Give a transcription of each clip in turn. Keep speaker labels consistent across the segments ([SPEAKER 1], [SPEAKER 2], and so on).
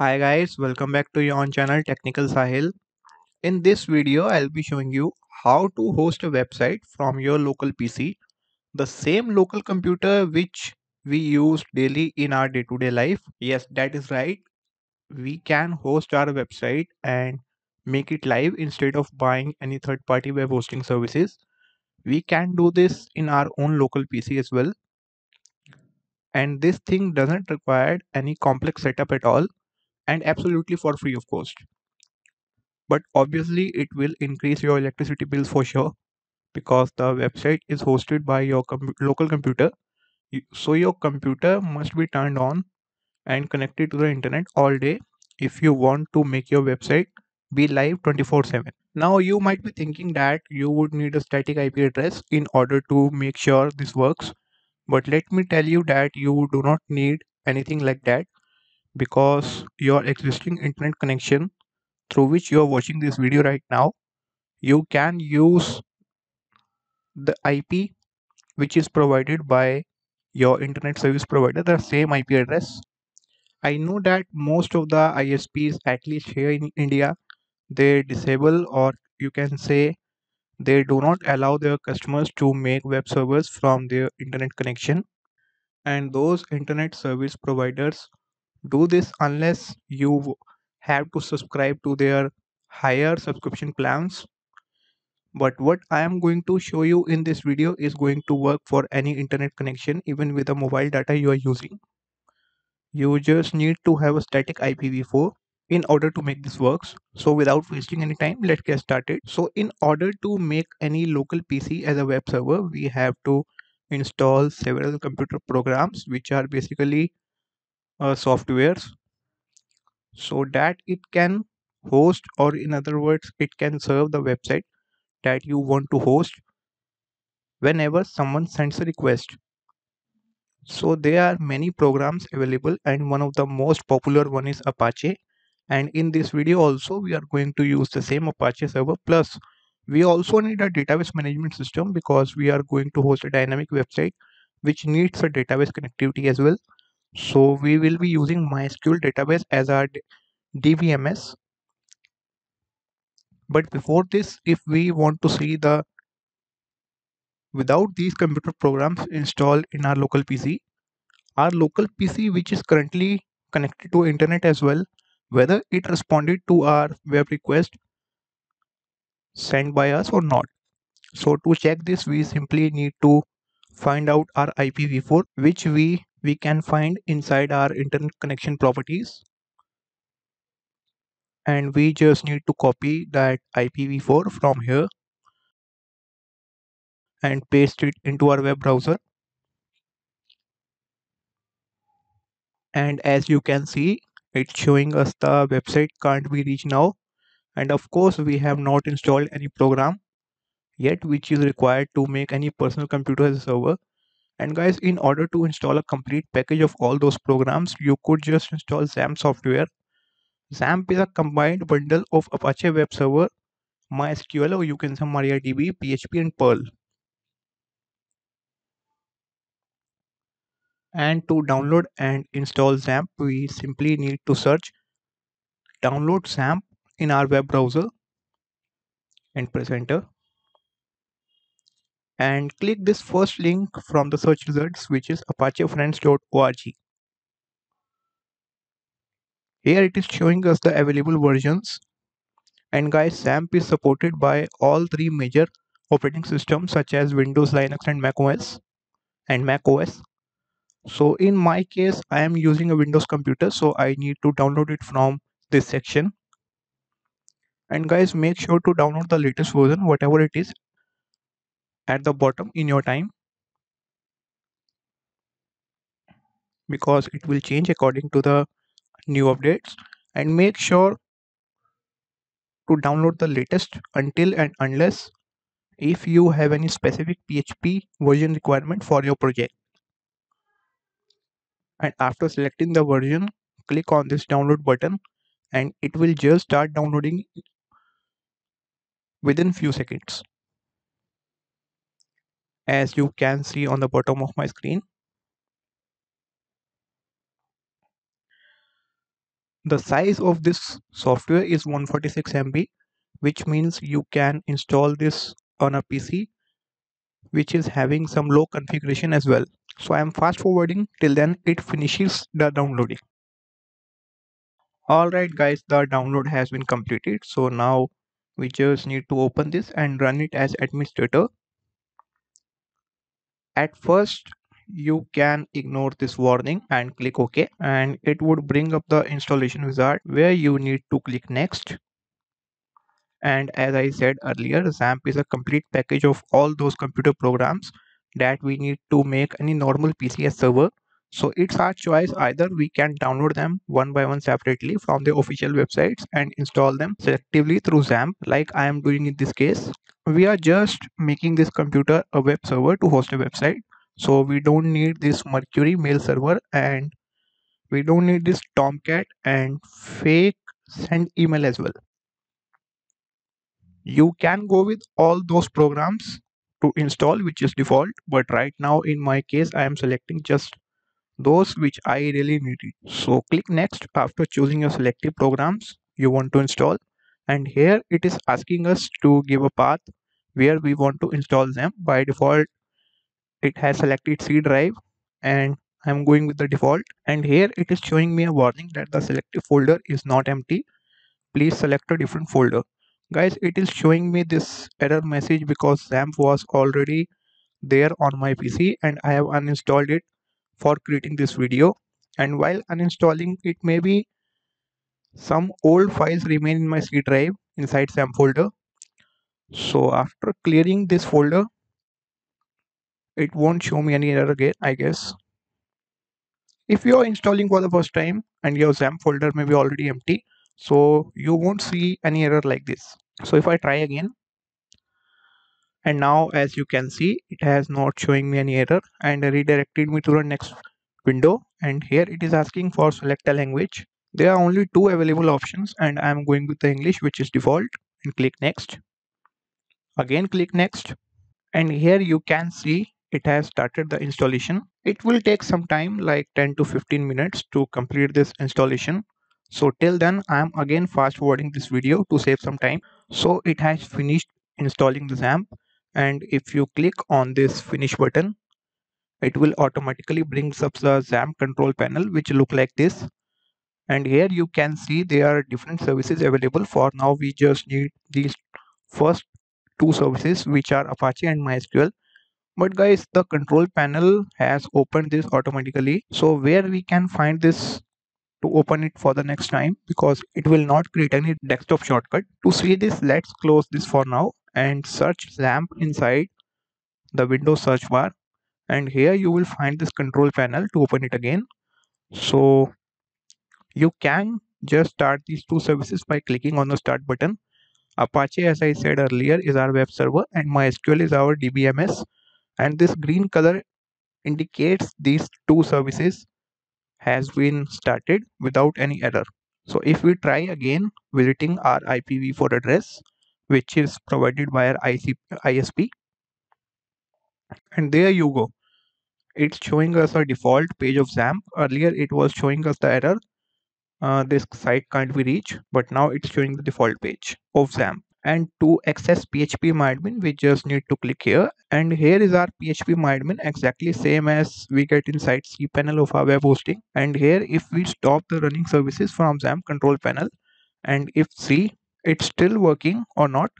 [SPEAKER 1] Hi guys, welcome back to your own channel Technical Sahil. In this video, I'll be showing you how to host a website from your local PC, the same local computer which we use daily in our day-to-day life. Yes, that is right. We can host our website and make it live instead of buying any third-party web hosting services. We can do this in our own local PC as well. And this thing doesn't require any complex setup at all and absolutely for free of course. But obviously it will increase your electricity bills for sure because the website is hosted by your com- local computer. So your computer must be turned on and connected to the internet all day if you want to make your website be live 24 7 now you might be thinking that you would need a static ip address in order to make sure this works but let me tell you that you do not need anything like that because your existing internet connection through which you are watching this video right now you can use the IP which is provided by your internet service provider the same IP address. I know that most of the ISPs at least here in India they disable or you can say they do not allow their customers to make web servers from their internet connection. And those internet service providers do this unless you have to subscribe to their higher subscription plans but what I am going to show you in this video is going to work for any internet connection even with the mobile data you are using. You just need to have a static IPv4 in order to make this works. So without wasting any time, let's get started. So in order to make any local PC as a web server, we have to install several computer programs which are basically uh, softwares so that it can host or in other words it can serve the website that you want to host whenever someone sends a request. So there are many programs available and one of the most popular one is Apache and in this video also we are going to use the same Apache server plus we also need a database management system because we are going to host a dynamic website which needs a database connectivity as well. So we will be using MySQL database as our DBMS. But before this, if we want to see the Without these computer programs installed in our local PC, our local PC which is currently connected to internet as well, whether it responded to our web request sent by us or not. So to check this, we simply need to find out our IPv4 which we we can find inside our internet connection properties. And we just need to copy that IPv4 from here and paste it into our web browser. And as you can see it's showing us the website can't be reached now. And of course we have not installed any program yet which is required to make any personal computer as a server and guys in order to install a complete package of all those programs you could just install XAMPP software. XAMPP is a combined bundle of Apache web server MySQL or you can say MariaDB, PHP and Perl. And to download and install XAMPP we simply need to search download XAMPP in our web browser and press enter and click this first link from the search results which is apachefriends.org here it is showing us the available versions. And guys XAMPP is supported by all three major operating systems such as Windows, Linux and Mac OS and Mac OS so in my case I am using a Windows computer so I need to download it from this section. And guys make sure to download the latest version whatever it is at the bottom in your time? Because it will change according to the new updates. And make sure to download the latest until and unless if you have any specific PHP version requirement for your project. And after selecting the version click on this download button and it will just start downloading within few seconds as you can see on the bottom of my screen The size of this software is 146 MB, which means you can install this on a PC which is having some low configuration as well. So I am fast forwarding till then it finishes the downloading. Alright guys, the download has been completed. So now we just need to open this and run it as administrator. At first you can ignore this warning and click OK and it would bring up the installation wizard where you need to click next and as I said earlier XAMPP is a complete package of all those computer programs that we need to make any normal PCS server so it's our choice either we can download them one by one separately from the official websites and install them selectively through XAMPP like I am doing in this case. We are just making this computer a web server to host a website. So we don't need this Mercury mail server and we don't need this Tomcat and fake send email as well. You can go with all those programs to install which is default but right now in my case i am selecting just those which i really needed so click next after choosing your selected programs you want to install and here it is asking us to give a path where we want to install them. By default it has selected c drive and i'm going with the default. And here it is showing me a warning that the selected folder is not empty. Please select a different folder. Guys it is showing me this error message because XAMPP was already there on my PC and I have uninstalled it for creating this video. And while uninstalling it may be some old files remain in my C drive inside XAMPP folder. So after clearing this folder it won't show me any error again I guess. If you are installing for the first time and your XAMPP folder may be already empty so you won't see any error like this. So if I try again and now as you can see it has not showing me any error and redirected me to the next window and here it is asking for select a language there are only two available options and I am going with the English which is default and click next. Again click next. And here you can see it has started the installation. It will take some time like 10 to 15 minutes to complete this installation. So till then I am again fast forwarding this video to save some time. So it has finished installing the XAMPP and if you click on this finish button it will automatically brings up the XAMPP control panel which look like this and here you can see there are different services available for now we just need these first two services which are Apache and MySQL but guys the control panel has opened this automatically so where we can find this to open it for the next time because it will not create any desktop shortcut. To see this, let's close this for now and search XAMPP inside the Windows search bar. And here you will find this control panel to open it again. So you can just start these two services by clicking on the start button. Apache, as I said earlier, is our web server and MySQL is our DBMS. And this green color indicates these two services has been started without any error. So if we try again visiting our IPv4 address, which is provided by our ISP, and there you go. It's showing us a default page of XAMPP. Earlier it was showing us the error. Uh, this site can't be reached, but now it's showing the default page of XAMPP and to access phpMyAdmin we just need to click here. And here is our phpMyAdmin exactly same as we get inside cpanel of our web hosting. And here if we stop the running services from XAMPP control panel and if see it's still working or not.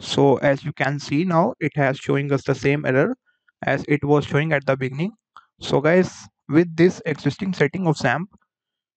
[SPEAKER 1] So as you can see now it has showing us the same error as it was showing at the beginning. So guys with this existing setting of XAMPP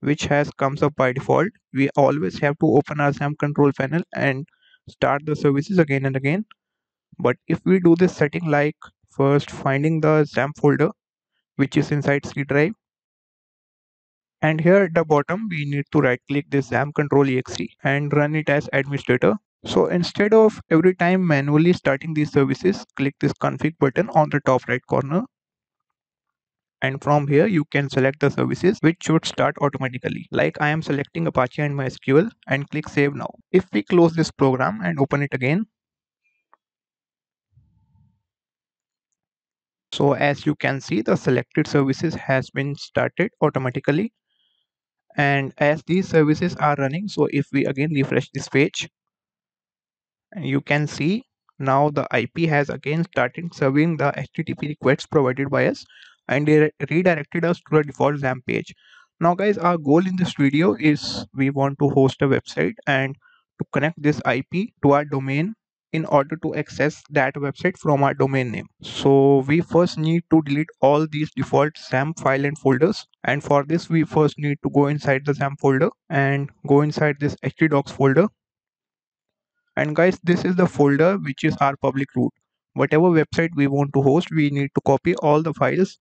[SPEAKER 1] which has comes up by default we always have to open our XAMPP control panel and start the services again and again. But if we do this setting like first finding the XAMPP folder which is inside C drive and here at the bottom we need to right click this XAMPP control exe and run it as administrator. So instead of every time manually starting these services click this config button on the top right corner and from here you can select the services which should start automatically. Like I am selecting Apache and MySQL and click save now. If we close this program and open it again so as you can see the selected services has been started automatically. And as these services are running so if we again refresh this page you can see now the IP has again started serving the HTTP requests provided by us and they redirected us to the default XAMPP page. Now guys our goal in this video is we want to host a website and to connect this IP to our domain in order to access that website from our domain name. So we first need to delete all these default XAMPP file and folders and for this we first need to go inside the XAMPP folder and go inside this htdocs folder and guys this is the folder which is our public root whatever website we want to host we need to copy all the files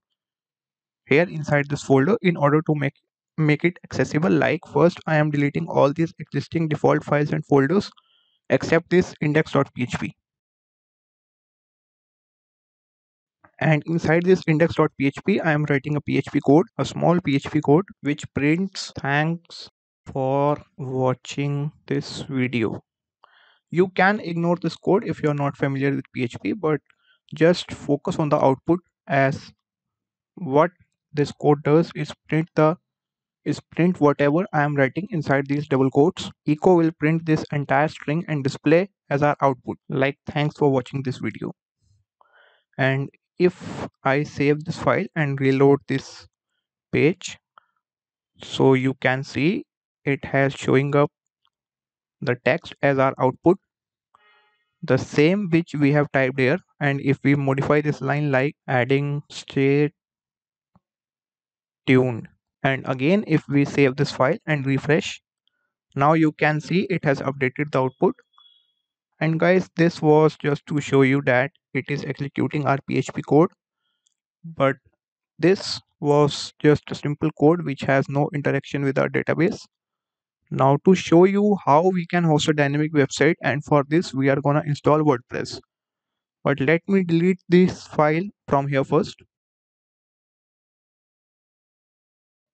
[SPEAKER 1] here inside this folder in order to make make it accessible. Like first i am deleting all these existing default files and folders except this index.php and inside this index.php i am writing a php code a small php code which prints thanks for watching this video. You can ignore this code if you're not familiar with php but just focus on the output as what this code does is print the is print whatever i am writing inside these double quotes. Echo will print this entire string and display as our output. Like thanks for watching this video. And if i save this file and reload this page so you can see it has showing up the text as our output. The same which we have typed here. And if we modify this line like adding stay tuned and again if we save this file and refresh now you can see it has updated the output and guys this was just to show you that it is executing our php code but this was just a simple code which has no interaction with our database now to show you how we can host a dynamic website and for this we are gonna install WordPress. But let me delete this file from here first.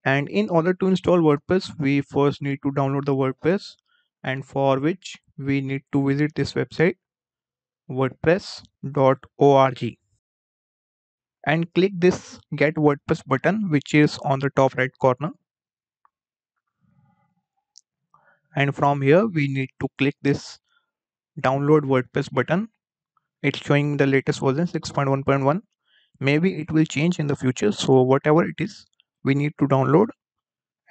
[SPEAKER 1] And in order to install WordPress, we first need to download the WordPress. And for which we need to visit this website wordpress.org and click this get WordPress button which is on the top right corner. And from here we need to click this download WordPress button. It's showing the latest version 6.1.1 maybe it will change in the future so whatever it is we need to download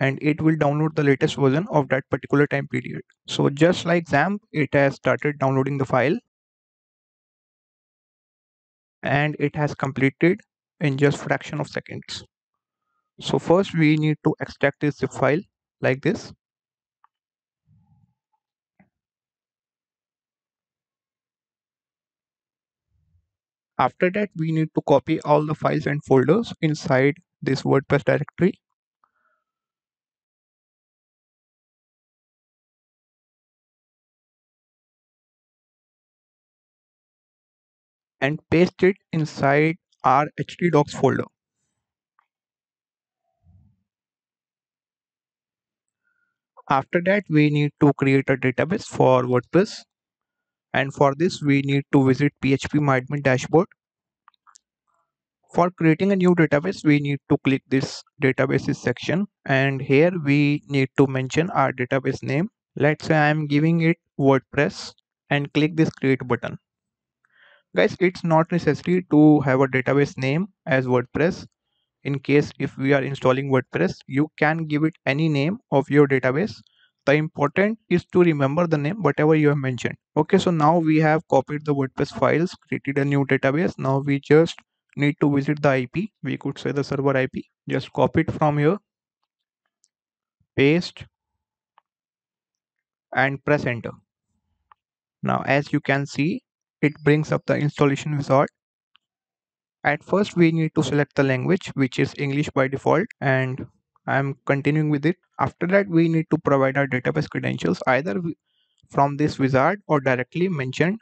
[SPEAKER 1] and it will download the latest version of that particular time period. So just like XAMPP it has started downloading the file and it has completed in just fraction of seconds. So first we need to extract this zip file like this. After that, we need to copy all the files and folders inside this WordPress directory. and paste it inside our htdocs folder. After that, we need to create a database for WordPress and for this we need to visit PHP phpMyAdmin dashboard. For creating a new database we need to click this databases section. And here we need to mention our database name. Let's say I am giving it WordPress and click this create button. Guys it's not necessary to have a database name as WordPress. In case if we are installing WordPress you can give it any name of your database. The important is to remember the name whatever you have mentioned. Okay so now we have copied the wordpress files created a new database. Now we just need to visit the ip we could say the server ip just copy it from here paste and press enter. Now as you can see it brings up the installation wizard at first we need to select the language which is english by default and i'm continuing with it. After that we need to provide our database credentials either from this wizard or directly mentioned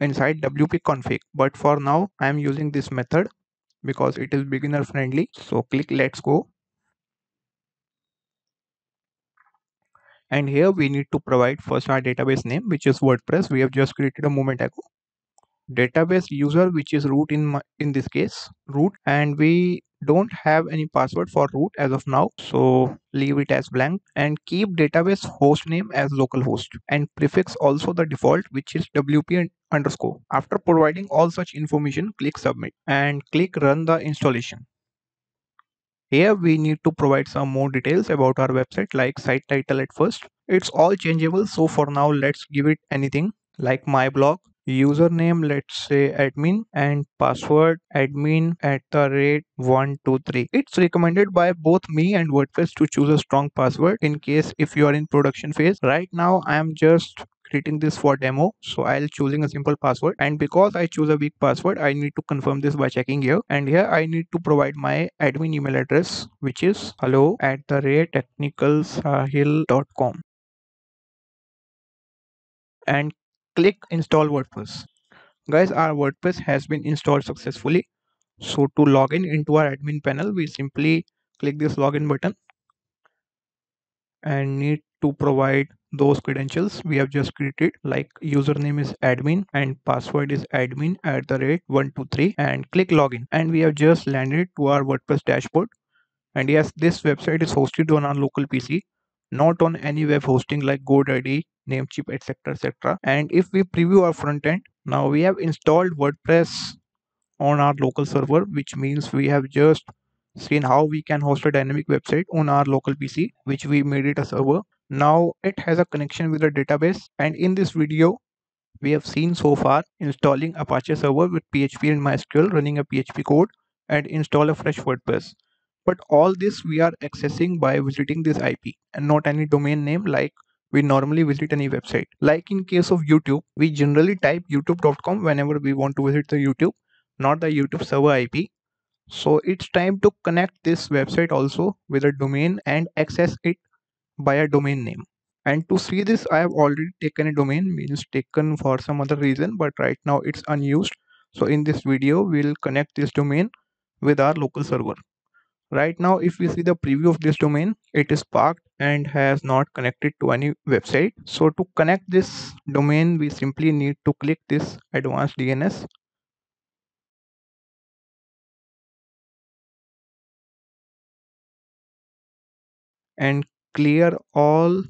[SPEAKER 1] inside wp config. But for now i am using this method because it is beginner friendly. So click let's go. And here we need to provide first our database name which is wordpress. We have just created a moment ago. Database user which is root in my, in this case root. And we don't have any password for root as of now so leave it as blank and keep database host name as localhost and prefix also the default which is wp underscore. After providing all such information click submit and click run the installation. Here we need to provide some more details about our website like site title at first. It's all changeable so for now let's give it anything like my blog username let's say admin and password admin at the rate 123 it's recommended by both me and wordpress to choose a strong password in case if you are in production phase. Right now i am just creating this for demo so i'll choosing a simple password. And because i choose a weak password i need to confirm this by checking here. And here i need to provide my admin email address which is hello at the rate technicalsahil.com and click install WordPress. Guys, our WordPress has been installed successfully. So to log in into our admin panel, we simply click this login button and need to provide those credentials we have just created like username is admin and password is admin at the rate 123 and click login and we have just landed to our WordPress dashboard and yes this website is hosted on our local PC not on any web hosting like GoDaddy, Namecheap, etc. etc. And if we preview our front end, now we have installed WordPress on our local server, which means we have just seen how we can host a dynamic website on our local PC, which we made it a server. Now it has a connection with a database and in this video, we have seen so far installing Apache server with PHP and MySQL running a PHP code and install a fresh WordPress. But all this we are accessing by visiting this IP and not any domain name like we normally visit any website. Like in case of YouTube, we generally type youtube.com whenever we want to visit the YouTube, not the YouTube server IP. So it's time to connect this website also with a domain and access it by a domain name. And to see this, I have already taken a domain, means taken for some other reason, but right now it's unused. So in this video, we'll connect this domain with our local server. Right now, if we see the preview of this domain, it is parked and has not connected to any website. So to connect this domain, we simply need to click this advanced DNS. And clear all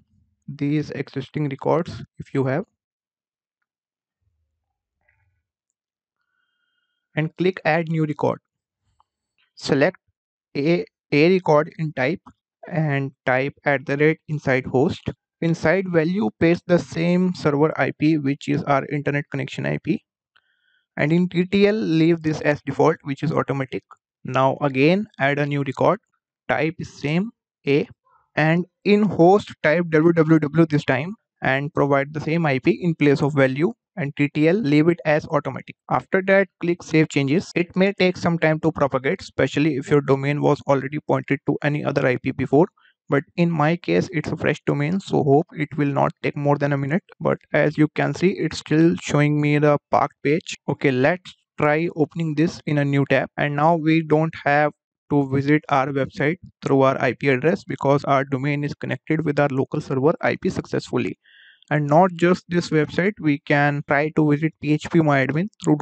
[SPEAKER 1] these existing records if you have. And click add new record. Select a, a record in type and type at the rate inside host. Inside value paste the same server IP which is our internet connection IP and in TTL leave this as default which is automatic. Now again add a new record type same A and in host type www this time and provide the same IP in place of value and TTL leave it as automatic. After that click save changes. It may take some time to propagate especially if your domain was already pointed to any other IP before. But in my case it's a fresh domain so hope it will not take more than a minute. But as you can see it's still showing me the parked page. Okay let's try opening this in a new tab. And now we don't have to visit our website through our IP address because our domain is connected with our local server IP successfully and not just this website we can try to visit phpMyAdmin through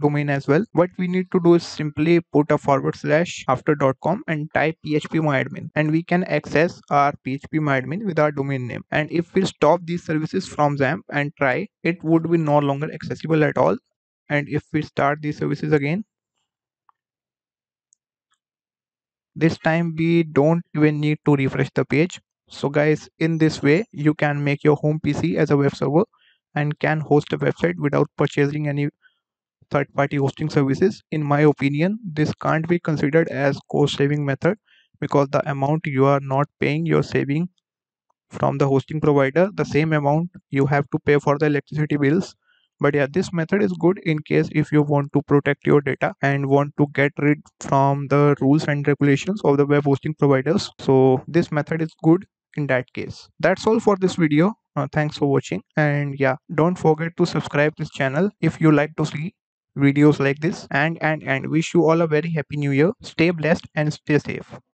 [SPEAKER 1] domain as well. What we need to do is simply put a forward slash after .com and type phpMyAdmin and we can access our phpMyAdmin with our domain name. And if we stop these services from XAMPP and try it would be no longer accessible at all. And if we start these services again this time we don't even need to refresh the page so guys in this way you can make your home pc as a web server and can host a website without purchasing any third-party hosting services. In my opinion this can't be considered as cost saving method because the amount you are not paying you're saving from the hosting provider the same amount you have to pay for the electricity bills. But yeah this method is good in case if you want to protect your data and want to get rid from the rules and regulations of the web hosting providers. So this method is good in that case. That's all for this video. Uh, thanks for watching. And yeah don't forget to subscribe this channel if you like to see videos like this. And and and wish you all a very happy new year. Stay blessed and stay safe